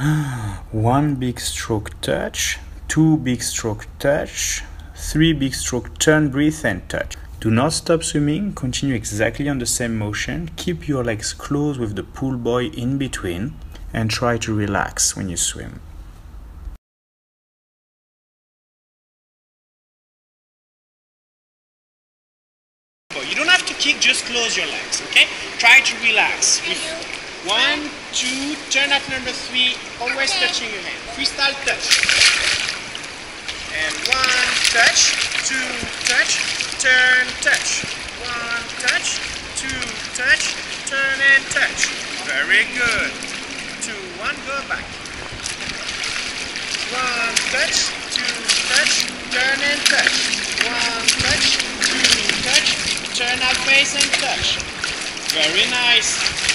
One big stroke touch, two big stroke touch, three big stroke turn, breathe and touch. Do not stop swimming, continue exactly on the same motion. Keep your legs closed with the pull buoy in between and try to relax when you swim. You don't have to kick, just close your legs, okay? Try to relax. One, two, turn at number three, always touching your hand. Freestyle touch. And one, touch, two, touch, turn, touch. One, touch, two, touch, turn and touch. Very good. Two, one, go back. One, touch, two, touch, turn and touch. One, touch, two, touch, turn out face and touch. Very nice.